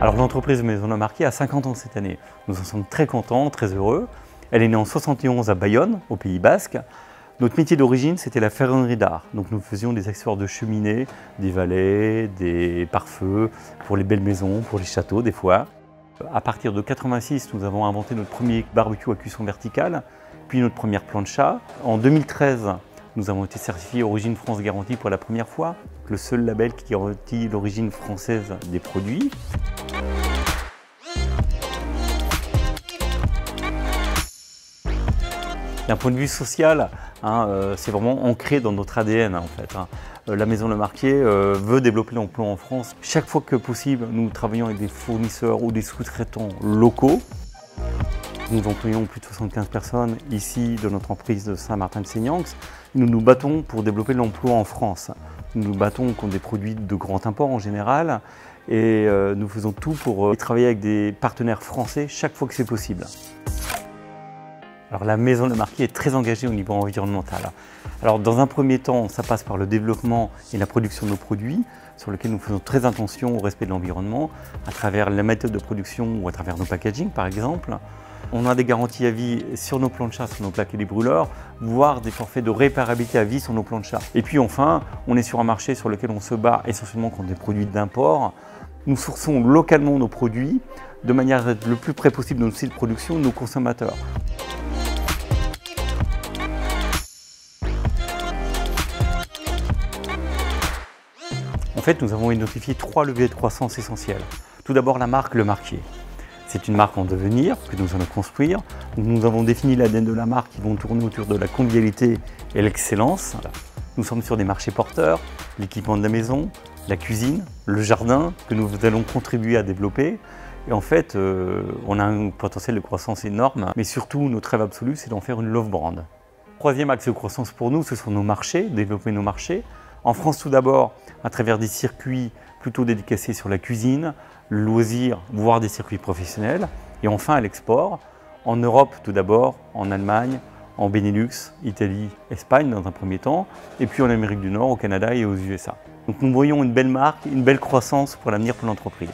Alors l'entreprise Maison Marquis a 50 ans cette année. Nous en sommes très contents, très heureux. Elle est née en 71 à Bayonne, au Pays Basque. Notre métier d'origine, c'était la ferronnerie d'art. Donc nous faisions des accessoires de cheminée, des valets, des pare-feux, pour les belles maisons, pour les châteaux des fois. À partir de 86, nous avons inventé notre premier barbecue à cuisson verticale, puis notre première plancha. En 2013, nous avons été certifiés Origine France Garantie pour la première fois, le seul label qui garantit l'origine française des produits. D'un point de vue social, hein, euh, c'est vraiment ancré dans notre ADN en fait. Hein. Euh, la Maison Le Marquier euh, veut développer l'emploi en France. Chaque fois que possible, nous travaillons avec des fournisseurs ou des sous-traitants locaux. Nous employons plus de 75 personnes ici de notre entreprise de Saint-Martin-de-Seignax. Nous nous battons pour développer l'emploi en France. Nous nous battons contre des produits de grand import en général et nous faisons tout pour travailler avec des partenaires français chaque fois que c'est possible. Alors la maison de Marquis est très engagée au niveau environnemental. Alors dans un premier temps, ça passe par le développement et la production de nos produits, sur lesquels nous faisons très attention au respect de l'environnement, à travers la méthode de production ou à travers nos packaging par exemple. On a des garanties à vie sur nos planchas, sur nos plaques et les brûleurs, voire des forfaits de réparabilité à vie sur nos planchas. Et puis enfin, on est sur un marché sur lequel on se bat essentiellement contre des produits d'import. Nous sourçons localement nos produits de manière à être le plus près possible de nos sites de production de nos consommateurs. Fait, nous avons identifié trois leviers de croissance essentiels. Tout d'abord, la marque Le Marquier. C'est une marque en devenir que nous allons construire. Nous avons défini l'ADN de la marque qui vont tourner autour de la convivialité et l'excellence. Nous sommes sur des marchés porteurs, l'équipement de la maison, la cuisine, le jardin que nous allons contribuer à développer. Et en fait, euh, on a un potentiel de croissance énorme, mais surtout, notre rêve absolu, c'est d'en faire une love brand. Troisième axe de croissance pour nous, ce sont nos marchés, développer nos marchés. En France, tout d'abord, à travers des circuits plutôt dédicacés sur la cuisine, le loisir, voire des circuits professionnels. Et enfin, à l'export, en Europe tout d'abord, en Allemagne, en Benelux, Italie, Espagne dans un premier temps, et puis en Amérique du Nord, au Canada et aux USA. Donc nous voyons une belle marque, une belle croissance pour l'avenir pour l'entreprise.